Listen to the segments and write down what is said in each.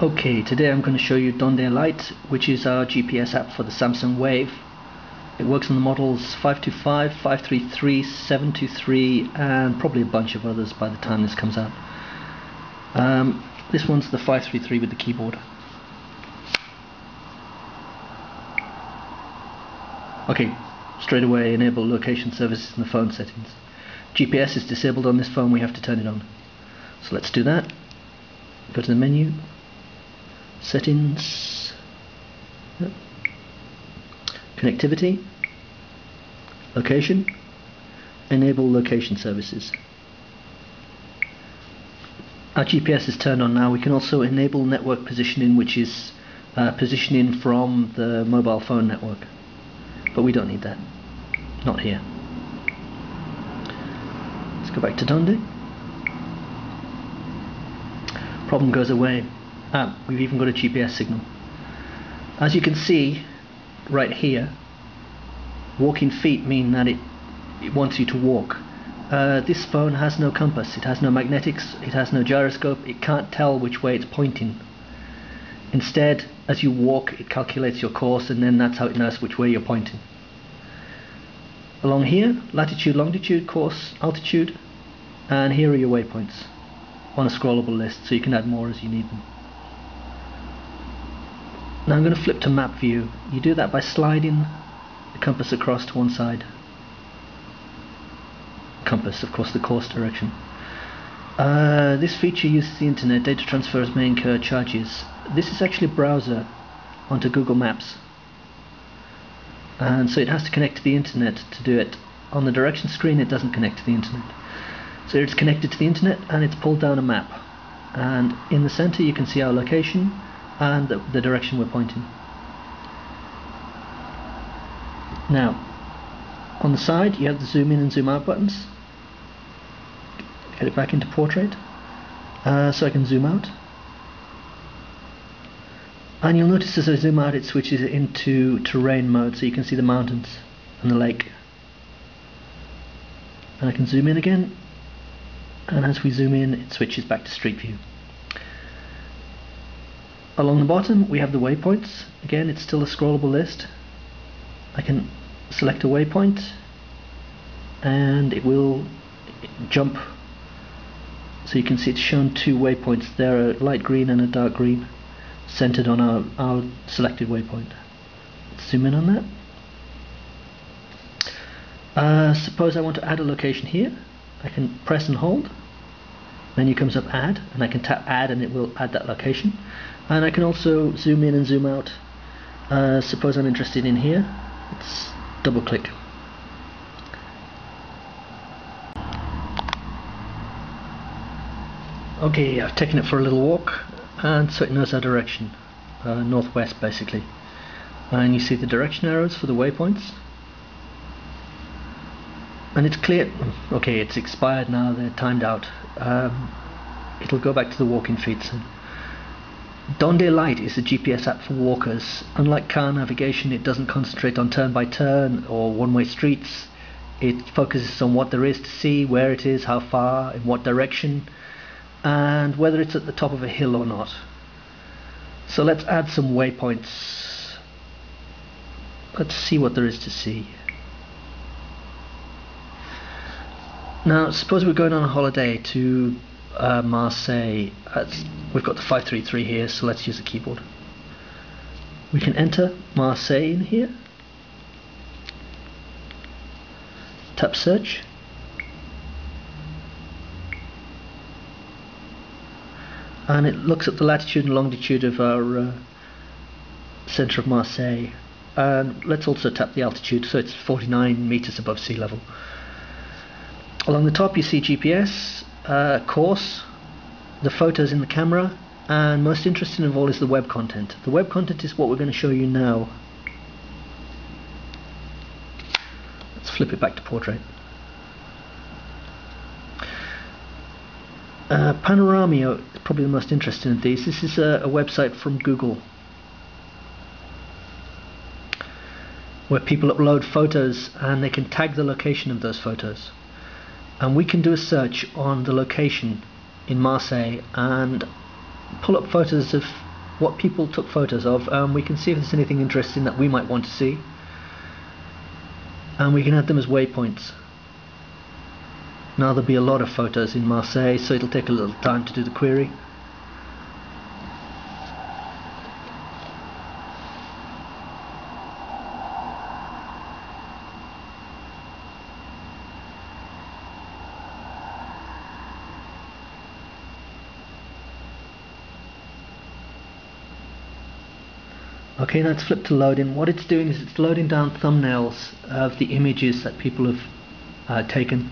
Okay, today I'm going to show you DondeLite, which is our GPS app for the Samsung Wave. It works on the models 525, 533, 723 and probably a bunch of others by the time this comes out. Um, this one's the 533 with the keyboard. Okay, straight away enable location services in the phone settings. GPS is disabled on this phone, we have to turn it on. So let's do that. Go to the menu, settings, connectivity, location, enable location services. Our GPS is turned on now. We can also enable network positioning, which is uh, positioning from the mobile phone network. But we don't need that. Not here. Let's go back to Donde. Problem goes away. Ah, we've even got a GPS signal. As you can see, right here, walking feet mean that it, it wants you to walk. Uh, this phone has no compass, it has no magnetics, it has no gyroscope, it can't tell which way it's pointing. Instead, as you walk, it calculates your course and then that's how it knows which way you're pointing. Along here, latitude, longitude, course, altitude, and here are your waypoints on a scrollable list so you can add more as you need them. Now I'm going to flip to map view. You do that by sliding the compass across to one side. Compass, of course, the course direction. Uh, this feature uses the internet. Data transfers may incur charges. This is actually a browser onto Google Maps. And so it has to connect to the internet to do it. On the direction screen it doesn't connect to the internet. So it's connected to the internet and it's pulled down a map. And in the center you can see our location and the, the direction we're pointing. Now, on the side you have the zoom in and zoom out buttons. Get it back into portrait uh, so I can zoom out. And you'll notice as I zoom out it switches into terrain mode so you can see the mountains and the lake. And I can zoom in again and as we zoom in it switches back to street view. Along the bottom we have the waypoints. Again it's still a scrollable list. I can select a waypoint and it will jump so you can see it's shown two waypoints there a light green and a dark green centered on our, our selected waypoint. Let's zoom in on that. Uh, suppose I want to add a location here. I can press and hold. Menu comes up add and I can tap add and it will add that location and I can also zoom in and zoom out. Uh, suppose I'm interested in here. Let's double click. Okay I've taken it for a little walk and so it knows our direction. Uh, northwest basically. And you see the direction arrows for the waypoints. And it's clear. Okay it's expired now. They're timed out. Um, it'll go back to the walking feet soon DondeLite is a GPS app for walkers. Unlike car navigation, it doesn't concentrate on turn by turn or one way streets. It focuses on what there is to see, where it is, how far, in what direction, and whether it's at the top of a hill or not. So let's add some waypoints. Let's see what there is to see. Now, suppose we're going on a holiday to uh, Marseille. we've got the 533 here, so let's use the keyboard. We can enter Marseille in here. Tap search. And it looks at the latitude and longitude of our uh, centre of Marseille. And let's also tap the altitude, so it's 49 meters above sea level. Along the top you see GPS, uh, course, the photos in the camera, and most interesting of all is the web content. The web content is what we're going to show you now. Let's flip it back to portrait. Uh, Panoramio is probably the most interesting of these. This is a, a website from Google where people upload photos and they can tag the location of those photos and we can do a search on the location in Marseille and pull up photos of what people took photos of. Um, we can see if there's anything interesting that we might want to see. And we can add them as waypoints. Now there'll be a lot of photos in Marseille, so it'll take a little time to do the query. Okay, it's flipped to loading. What it's doing is it's loading down thumbnails of the images that people have uh, taken.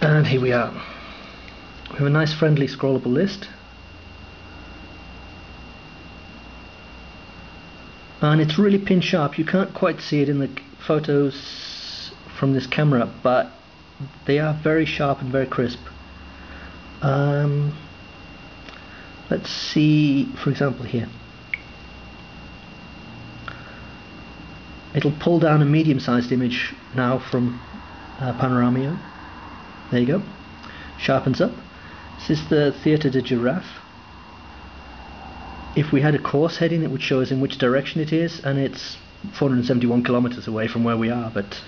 And here we are. We have a nice friendly scrollable list. And it's really pin sharp. You can't quite see it in the photos from this camera, but they are very sharp and very crisp. Um, let's see, for example, here. It'll pull down a medium-sized image now from uh, Panoramio. There you go. Sharpens up. This is the Theatre de Giraffe. If we had a course heading, it would show us in which direction it is, and it's 471 kilometers away from where we are. But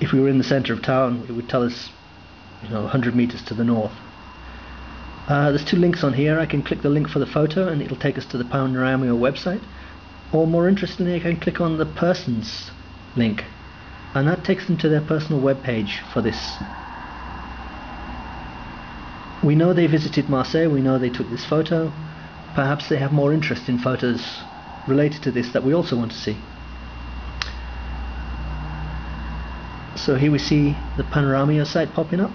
if we were in the center of town, it would tell us, you know, 100 meters to the north. Uh, there's two links on here. I can click the link for the photo, and it'll take us to the Panoramio website. Or more interestingly, I can click on the person's link, and that takes them to their personal web page for this we know they visited Marseille, we know they took this photo. Perhaps they have more interest in photos related to this that we also want to see. So here we see the Panoramio site popping up.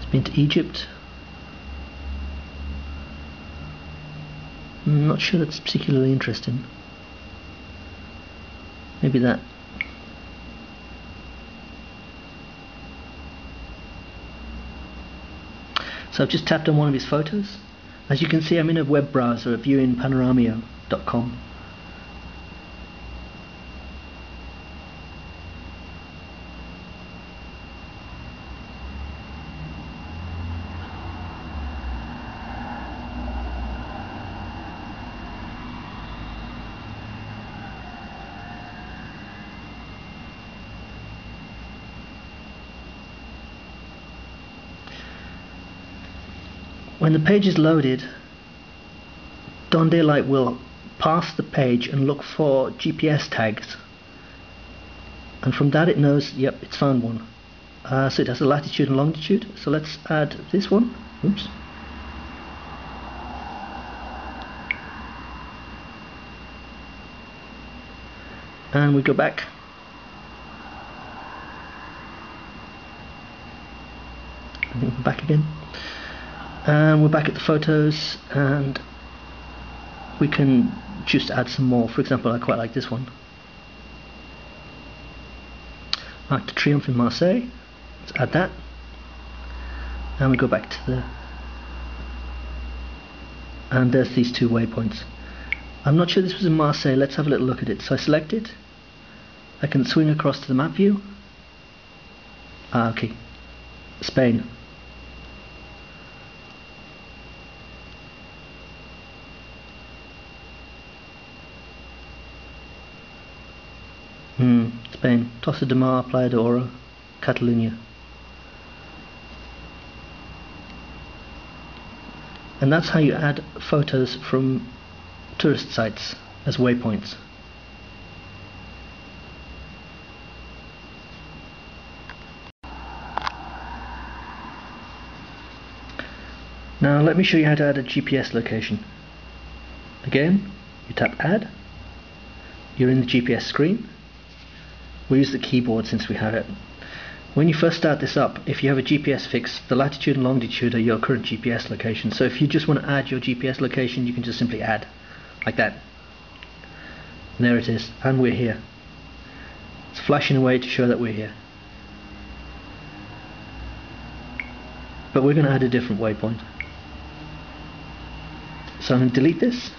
It's been to Egypt. I'm not sure that's particularly interesting. Maybe that. So I've just tapped on one of his photos. As you can see, I'm in a web browser viewing panoramio.com. When the page is loaded, DondeLite will pass the page and look for GPS tags. And from that it knows, yep, it's found one. Uh, so it has a latitude and longitude. So let's add this one. Oops. And we go back. Back again and we're back at the photos and we can to add some more. For example I quite like this one. Arc de Triomphe in Marseille. Let's add that. And we go back to the and there's these two waypoints. I'm not sure this was in Marseille. Let's have a little look at it. So I select it I can swing across to the map view. Ah okay. Spain Spain. Tossa de Mar, Playa de Oro, Catalonia. And that's how you add photos from tourist sites as waypoints. Now let me show you how to add a GPS location. Again, you tap add, you're in the GPS screen, we use the keyboard since we have it. When you first start this up, if you have a GPS fix, the latitude and longitude are your current GPS location. So if you just want to add your GPS location, you can just simply add, like that. And there it is, and we're here. It's flashing away to show that we're here. But we're going to add a different waypoint. So I'm going to delete this.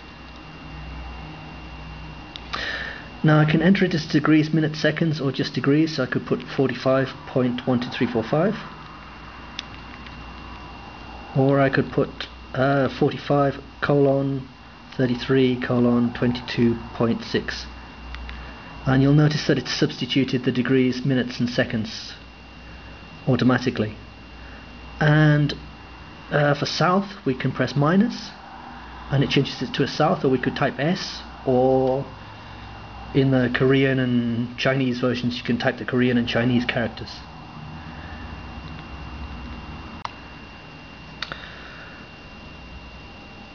Now I can enter it as degrees, minutes, seconds, or just degrees. So I could put 45.12345, or I could put uh, 45 colon 33 colon 22.6. And you'll notice that it's substituted the degrees, minutes, and seconds automatically. And uh, for south, we can press minus, and it changes it to a south, or we could type S, or in the Korean and Chinese versions you can type the Korean and Chinese characters.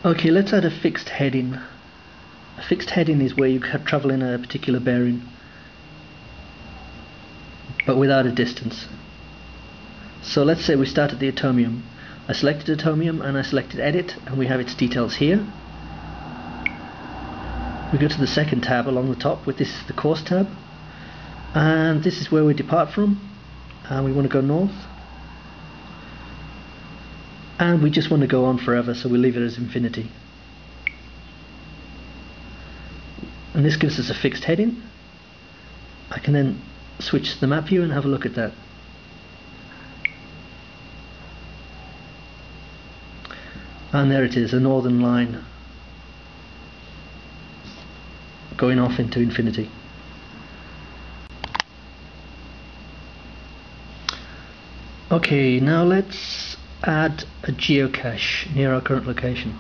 Okay, let's add a fixed heading. A fixed heading is where you travel in a particular bearing, but without a distance. So let's say we start at the atomium. I selected atomium and I selected edit and we have its details here. We go to the second tab along the top with this is the course tab. And this is where we depart from. And we want to go north. And we just want to go on forever so we leave it as infinity. And this gives us a fixed heading. I can then switch to the map view and have a look at that. And there it is a northern line going off into infinity. Okay, now let's add a geocache near our current location.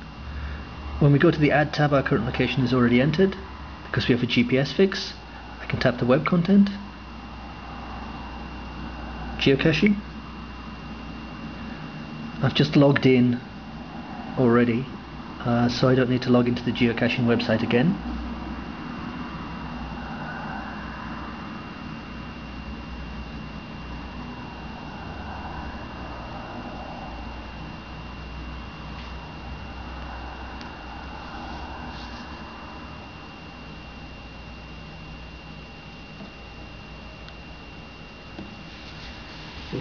When we go to the add tab our current location is already entered because we have a GPS fix. I can tap the web content, geocaching. I've just logged in already uh, so I don't need to log into the geocaching website again.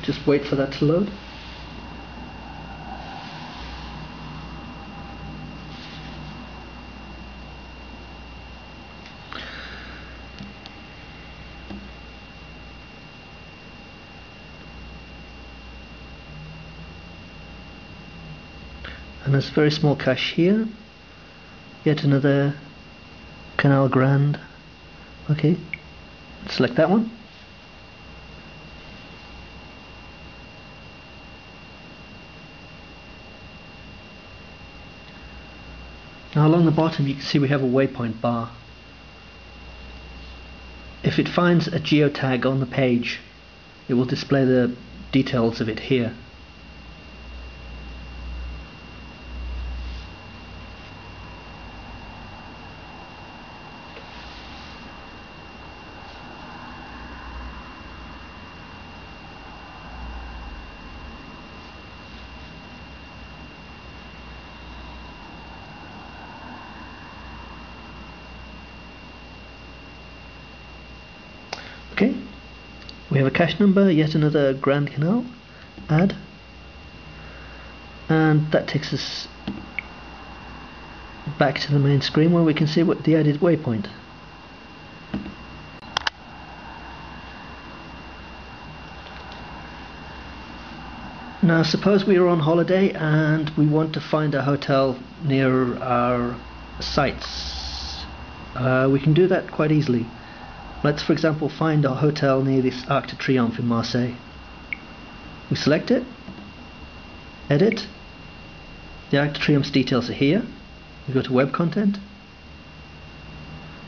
Just wait for that to load. and there's a very small cache here. Yet another Canal Grand okay select that one Now along the bottom you can see we have a waypoint bar. If it finds a geotag on the page it will display the details of it here. Okay, we have a cache number, yet another Grand Canal, add, and that takes us back to the main screen where we can see what the added waypoint. Now suppose we are on holiday and we want to find a hotel near our sites. Uh, we can do that quite easily. Let's for example find a hotel near this Arc de Triomphe in Marseille. We select it, edit, the Arc de Triomphe's details are here. We go to web content,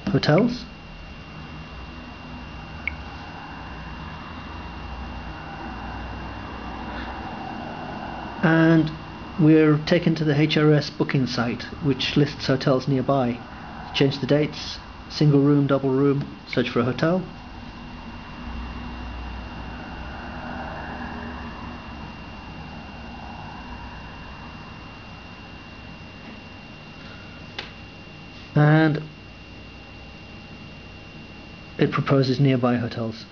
hotels, and we're taken to the HRS booking site which lists hotels nearby. Change the dates, single room, double room, search for a hotel. And it proposes nearby hotels.